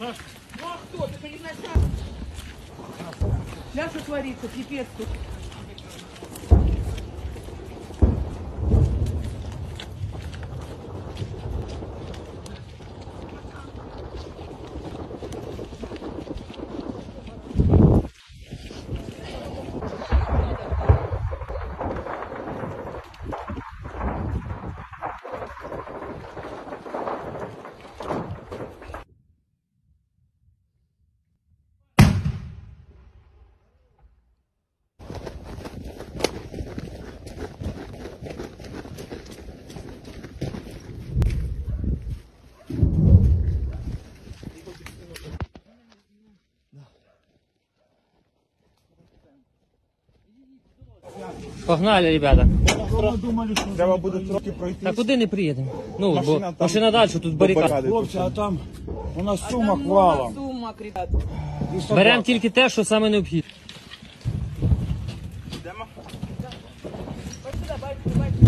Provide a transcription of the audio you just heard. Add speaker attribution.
Speaker 1: Ну а кто? Ты понимаешь, как? Ляша творится, пипец тут.
Speaker 2: Погнали, ребята.
Speaker 3: Треба буде трохи пройти.
Speaker 2: Та куди не приїдемо? Ну,
Speaker 3: Машина
Speaker 2: бо
Speaker 3: там
Speaker 2: машина далі, тут барикад.
Speaker 3: Хлопці, а там у нас сумок валом.
Speaker 1: сумок, ребят.
Speaker 3: І собак.
Speaker 2: Беремо тільки те, що саме необхідне.
Speaker 1: Ось сюди, бачите, бачите.